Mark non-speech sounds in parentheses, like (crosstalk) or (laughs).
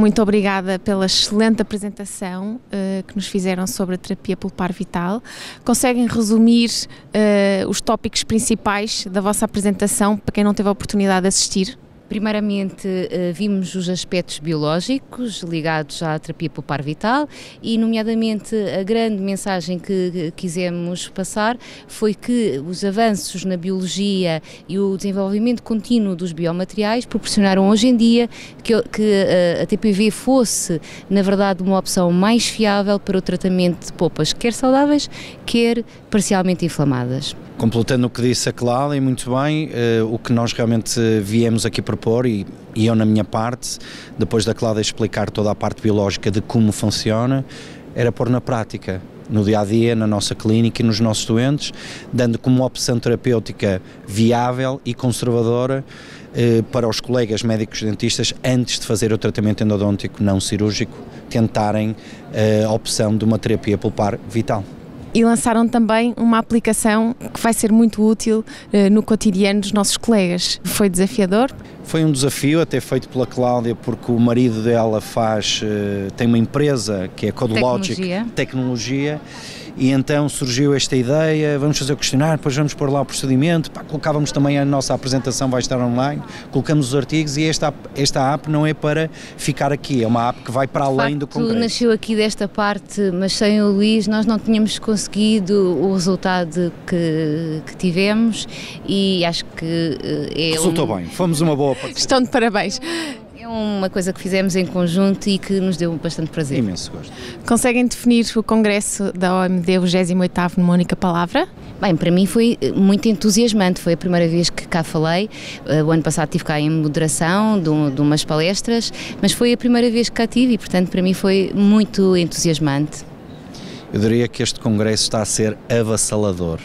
Muito obrigada pela excelente apresentação uh, que nos fizeram sobre a terapia pulpar vital. Conseguem resumir uh, os tópicos principais da vossa apresentação para quem não teve a oportunidade de assistir? Primeiramente, eh, vimos os aspectos biológicos ligados à terapia pulpar vital e, nomeadamente, a grande mensagem que quisemos passar foi que os avanços na biologia e o desenvolvimento contínuo dos biomateriais proporcionaram hoje em dia que, a TPV fosse, na verdade, uma opção mais fiável para o tratamento de polpas, quer saudáveis, quer parcialmente inflamadas. Completando o que disse a Cláudia, e muito bem, uh, o que nós realmente viemos aqui propor, e, e eu na minha parte, depois da Cláudia explicar toda a parte biológica de como funciona, era pôr na prática, no dia a dia, na nossa clínica e nos nossos doentes, dando como opção terapêutica viável e conservadora eh, para os colegas médicos dentistas, antes de fazer o tratamento endodôntico não cirúrgico, tentarem eh, a opção de uma terapia pulpar vital e lançaram também uma aplicação que vai ser muito útil uh, no cotidiano dos nossos colegas. Foi desafiador? Foi um desafio, até feito pela Cláudia, porque o marido dela faz, uh, tem uma empresa que é CodeLogic Tecnologia. Tecnologia e então surgiu esta ideia, vamos fazer o questionário, depois vamos pôr lá o procedimento, pá, colocávamos também a nossa apresentação, vai estar online, colocamos os artigos e esta, esta app não é para ficar aqui, é uma app que vai para além facto, do congresso. nasceu aqui desta parte, mas sem o Luís nós não tínhamos conseguido o resultado que, que tivemos e acho que eh, é Resultou um... bem, fomos uma boa (laughs) partida. Estão de parabéns uma coisa que fizemos em conjunto e que nos deu bastante prazer. Imenso gosto. Conseguem definir o congresso da OMD, o 28 numa única palavra? Bem, para mim foi eh, muito entusiasmante, foi a primeira vez que cá falei, eh, o ano passado estive cá em moderação de, de umas palestras, mas foi a primeira vez que cá tive e portanto para mim foi muito entusiasmante. Eu diria que este congresso está a ser avassalador.